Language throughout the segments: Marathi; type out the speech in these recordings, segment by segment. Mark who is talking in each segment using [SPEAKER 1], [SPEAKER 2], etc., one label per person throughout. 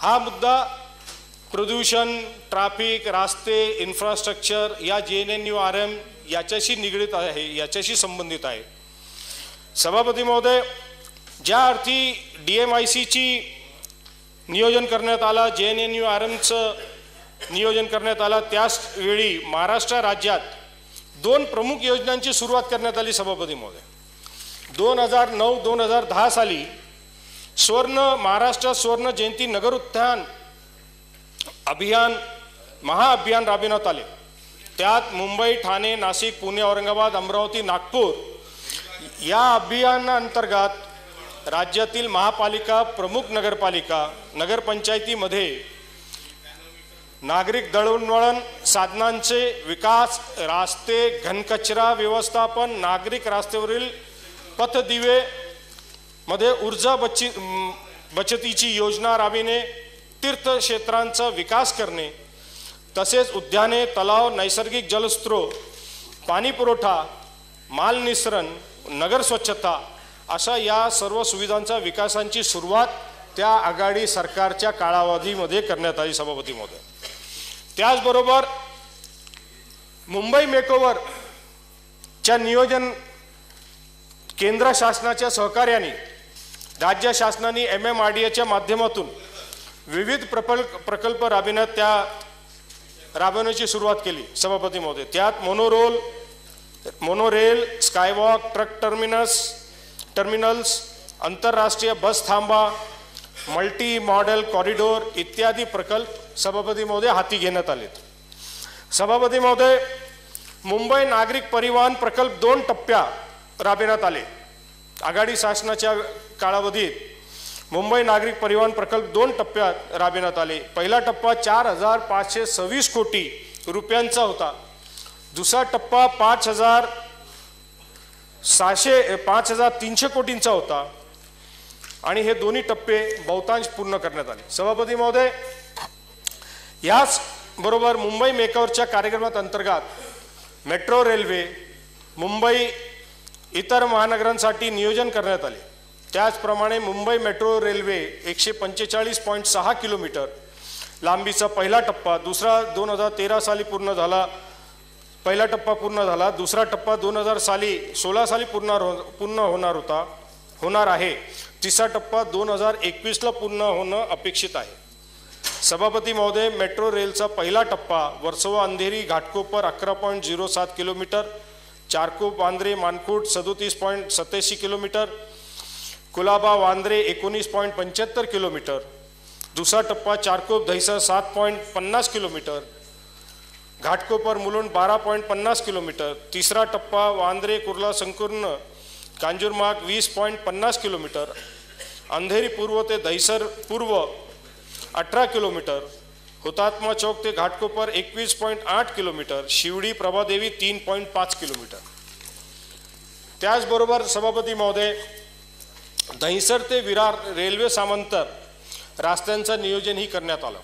[SPEAKER 1] हा मुद्दा प्रदूषण ट्रॅफिक रास्ते इन्फ्रास्ट्रक्चर या J N N U R M याच्याशी निगडीत आहे याच्याशी संबंधित आहे. सभापती महोदय ज्या अर्थी डी एम आय सीची नियोजन करण्यात आला J N N U R एमचं नियोजन करण्यात आलं त्याच वेळी महाराष्ट्र राज्यात दोन प्रमुख योजनांची सुरुवात करण्यात आली सभापती महोदय. दोन हजार नऊ दोन हजार दहा साली स्वर्ण महाराष्ट्र स्वर्ण जयंती नगर उत्थान अभियान महाअभियान राबविण्यात आले त्यात मुंबई ठाणे नाशिक पुणे औरंगाबाद अमरावती नागपूर या अभियानाअंतर्गत राज्यातील महापालिका प्रमुख नगरपालिका नगरपंचायतीमध्ये नागरिक दळणवळण साधनांचे विकास रास्ते घनकचरा व्यवस्थापन नागरिक रस्त्यावरील पथदिवे मध्ये ऊर्जा बची बचतीची योजना राबविणे तीर्थक्षेत्रांचा विकास करणे तसेच उद्याने तलाव नैसर्गिक जलस्रोत पाणीपुरवठा मालनिसरण नगर स्वच्छता अशा या सर्व सुविधांचा विकासांची सुरुवात त्या आघाडी सरकारच्या कालावधीमध्ये करण्यात आली सभापती महोदय. त्याचबरोबर मुंबई मेकोवरच्या नियोजन केंद्र शासनाच्या सहकार्याने राज्य शासनाने एम एम आर डी एच्या माध्यमातून विविध प्रकल्प प्रकल्प राबविण्यात त्या राबवण्याची सुरुवात केली सभापती महोदय. त्यात monorail monorail skywalk truck terminus terminals आंतरराष्ट्रीय बस थांबा मल्टी मॉडेल कॉरिडोर इत्यादी प्रकल्प सभापती महोदय हाती घेण्यात आलेत. सभापती महोदय मुंबई नागरिक परिवहन प्रकल्प दोन टप्प्या राबविण्यात आले. आघाडी शासनाच्या कालावधीत मुंबई नागरिक परिवहन प्रकल्प दोन टप्प्यात राबविण्यात आले. पहिला टप्पा चार हजार पाचशे सव्वीस कोटी रुपयांचा होता. दुसरा टप्पा पाच हजार सहाशे पाच हजार तीनशे कोटींचा होता. आणि हे दोन्ही टप्पे बहुतांश पूर्ण करण्यात आले. सभापती महोदय याच बरोबर मुंबई मेकअवरच्या कार्यक्रमात अंतर्गत मेट्रो रेल्वे मुंबई इतर महानगरांसाठी नियोजन करण्यात आले. त्याचप्रमाणे मुंबई मेट्रो रेल्वे एकशे पंचेचाळीस पॉईंट सहा किलोमीटर लांबीचा पहिला टप्पा दुसरा दोन हजार तेरा साली पूर्ण झाला पहिला टप्पा पूर्ण झाला दुसरा टप्पा दोन हजार साली सोळा साली पूर्ण हो पूर्ण होणार होता होणार आहे. तिसरा टप्पा दोन हजार एकवीसला पूर्ण होणं अपेक्षित आहे. सभापती महोदय मेट्रो रेलचा पहिला टप्पा वर्सोवा अंधेरी घाटकोपर अकरा पॉईंट झिरो सात किलोमीटर चारकोप वांद्रे मानकुट सदोतीस पॉईंट सत्याऐंशी किलोमीटर कुलाबा वांद्रे एकोणीस पॉईंट पंच्याहत्तर किलोमीटर दुसरा टप्पा चारकोप दहिसर सात पॉईंट पन्नास किलोमीटर घाटकोपर मुलुंड बारा पॉईंट पन्नास किलोमीटर तिसरा टप्पा वांद्रे कुर्ला संकुर्ण कांजूरमार्ग वीस पॉईंट पन्नास किलोमीटर अंधेरी पूर्व ते दहिसर पूर्व अठरा किलोमीटर हुतात्मा चौक ते घाटकोपर एकवीस पॉईंट आठ किलोमीटर शिवडी प्रभादेवी तीन पॉईंट पाच किलोमीटर. त्याचबरोबर सभापती महोदय दहिसर ते विरार रेल्वे सामंतर रस्त्यांचं नियोजनही करण्यात आलं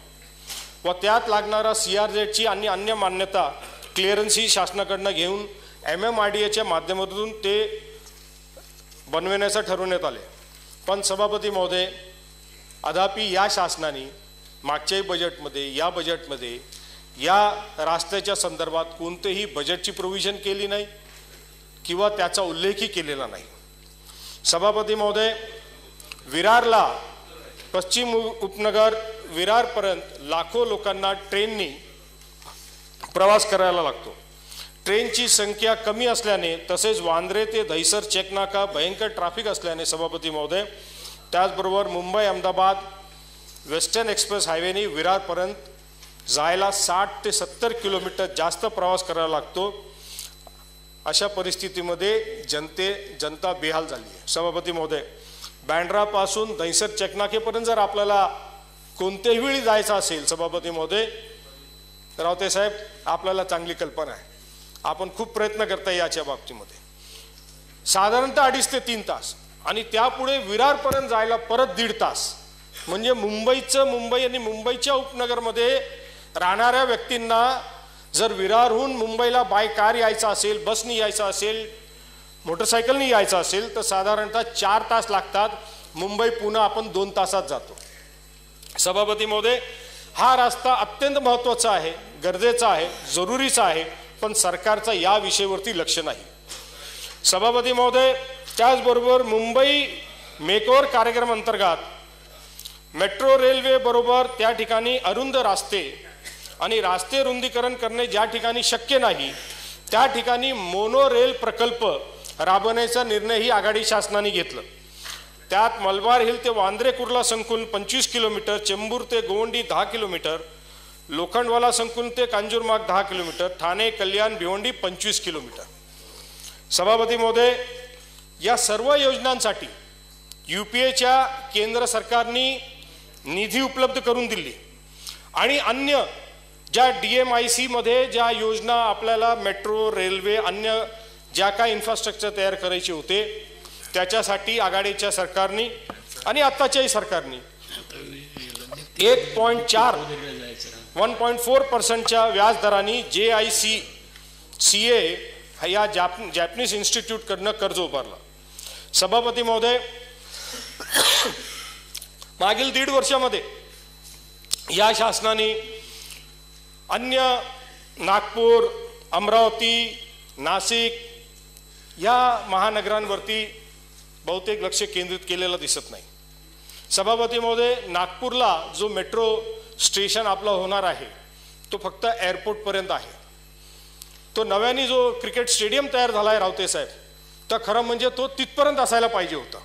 [SPEAKER 1] व त्यात लागणारा सी आर झेडची आणि अन्य मान्यता क्लिअरन्सही शासनाकडनं घेऊन एम एम आर डी एच्या माध्यमातून ते बनविण्याचं ठरवण्यात आले. पण सभापती महोदय अद्यापि या शासनाने मागच्याही बजेटमध्ये या बजेटमध्ये या रस्त्याच्या संदर्भात कोणतेही बजेटची प्रोव्हिजन केली नाही किंवा त्याचा उल्लेखही केलेला नाही. सभापती महोदय विरारला पश्चिम उपनगर विरारपर्यंत लाखो लोकांना ट्रेननी प्रवास करायला लागतो. ट्रेनची संख्या कमी असल्याने तसेच वांद्रे ते दहिसर चेकनाका भयंकर ट्रॅफिक असल्याने सभापती महोदय त्याचबरोबर मुंबई अहमदाबाद वेस्टर्न एक्सप्रेस हायवेने विरारपर्यंत जायला साठ ते सत्तर किलोमीटर जास्त प्रवास करावा लागतो. अशा परिस्थितीमध्ये जनते जनता बेहाल झाली आहे. सभापती महोदय बँड्रापासून दहिसर चकनाकेपर्यंत जर आपल्याला कोणत्याही वेळी जायचं असेल सभापती महोदय रावते साहेब आपल्याला चांगली कल्पना आहे. आपण खूप प्रयत्न करताय याच्या बाबतीमध्ये. साधारणतः अडीच ते तीन तास आणि त्यापुढे विरारपर्यंत जायला परत दीड तास. म्हणजे मुंबईचं मुंबई आणि मुंबईच्या उपनगरमध्ये राहणाऱ्या व्यक्तींना जर विरारहून मुंबईला बाय कार यायचं असेल बसनी यायचं असेल मोटरसायकलनी यायचं असेल तर साधारणतः चार तास लागतात. मुंबई पुणे आपण दोन तासात जातो. सभापती महोदय हा रस्ता अत्यंत महत्त्वाचा आहे गरजेचा आहे जरुरीचा आहे पण सरकारचा या विषयावरती लक्ष नाही. सभापती महोदय त्याचबरोबर मुंबई मेकओवर कार्यक्रम अंतर्गत मेट्रो रेल्वे बरोबर त्या ठिकाणी अरुंद रास्ते आणि रास्ते रुंदीकरण करणे ज्या ठिकाणी शक्य नाही त्या ठिकाणी मोनो रेल प्रकल्प राबवण्याचा निर्णयही आघाडी शासनाने घेतला. त्यात मलबार हिल ते वांद्रे कुर्ला संकुल पंचवीस किलोमीटर चेंबूर ते गोवंडी दहा किलोमीटर लोखंडवाला संकुल ते कांजूरमार्ग दहा किलोमीटर ठाणे कल्याण भिवंडी पंचवीस किलोमीटर. सभापती महोदय या सर्व योजनांसाठी यू पी एच्या केंद्र सरकारने निधी उपलब्ध करून दिली. आणि अन्य ज्या डी एम आय सीमध्ये ज्या योजना आपल्याला मेट्रो रेल्वे अन्य ज्या काय इन्फ्रास्ट्रक्चर तयार करायचे होते त्याच्यासाठी आघाडीच्या सरकारने आणि आत्ताच्याही सरकारने एक पॉईंट चार वन पॉईंट फोर पर्सेंटच्या व्याजदराने जे आय सी सी ए या जॅप जॅपनीज इन्स्टिट्यूटकडनं कर्ज उभारलं. सभापती महोदय मागील दीड वर्षामध्ये या शासनाने अन्य नागपूर अमरावती नाशिक या महानगरांवरती बहुतेक लक्ष केंद्रित केलेलं दिसत नाही. सभापती महोदय नागपूरला जो मेट्रो स्टेशन आपला होणार आहे तो फक्त एअरपोर्टपर्यंत आहे. तो नव्याने जो क्रिकेट स्टेडियम तयार झाला आहे रावते साहेब तर खरं म्हणजे तो तिथपर्यंत असायला पाहिजे होता.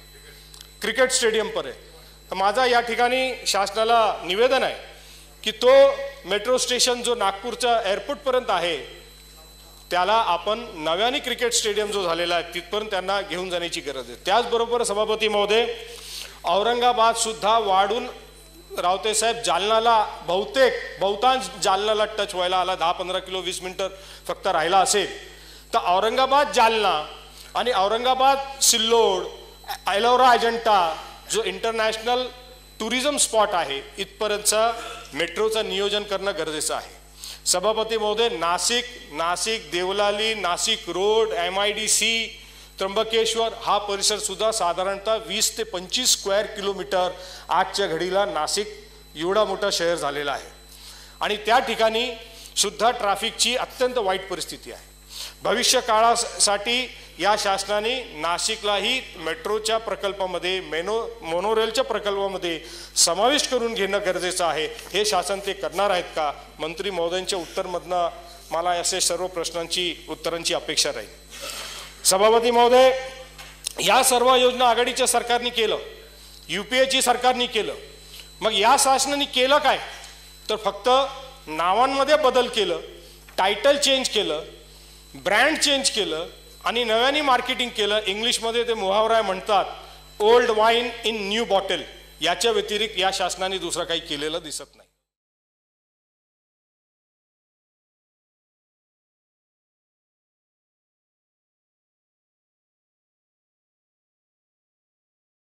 [SPEAKER 1] क्रिकेट स्टेडियमपर्यंत तर माझा या ठिकाणी शासनाला निवेदन आहे की तो मेट्रो स्टेशन जो नागपूरच्या एअरपोर्टपर्यंत आहे त्याला आपण नव्याने क्रिकेट स्टेडियम जो झालेला आहे तिथपर्यंत त्यांना घेऊन जाण्याची गरज आहे. त्याचबरोबर सभापती महोदय औरंगाबाद सुद्धा वाढून रावतेसाहेब जालनाला बहुतेक बहुतांश जालनाला टच व्हायला आला दहा पंधरा किलो वीस मिनटं फक्त राहिला असेल. तर औरंगाबाद जालना आणि औरंगाबाद सिल्लोड एलोरा अजंटा जो इंटरनॅशनल टुरिझम स्पॉट आहे इथपर्यंतचा मेट्रोचं नियोजन करणं गरजेचं आहे. सभापती महोदय Nashik Nashik Devlali Nashik road M I D C Trimbakeshwar हा परिसर सुद्धा साधारणतः वीस ते पंचवीस स्क्वेअर किलोमीटर आजच्या घडीला नाशिक एवढा मोठा शहर झालेला आहे. आणि त्या ठिकाणी सुद्धा ट्रॅफिकची अत्यंत वाईट परिस्थिती आहे. भविष्य काळासाठी या शासनाने नाशिकलाही मेट्रोच्या प्रकल्पामध्ये मेनो मोनोरेलच्या प्रकल्पामध्ये समाविष्ट करून घेणं गरजेचं आहे. हे शासन ते करणार आहेत का? मंत्री महोदयांच्या उत्तरमधनं मला असे सर्व प्रश्नांची उत्तरांची अपेक्षा राहील. सभापती महोदय या सर्व योजना आघाडीच्या सरकारने केलं यू पी एची सरकारने केलं मग या शासनाने केलं काय? तर फक्त नावांमध्ये बदल केलं टायटल चेंज केलं ब्रँड चेंज केलं आणि नव्याने मार्केटिंग केलं इंग्लिशमध्ये ते मुहावरा म्हणतात old wine in new bottle याच्या व्यतिरिक्त या शासनाने दुसरं काही केलेलं दिसत नाही.